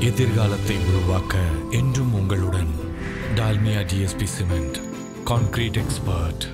எதிர்காலத்தை உருவாக்க என்றும் உங்களுடன் Dalmia DSP cement concrete expert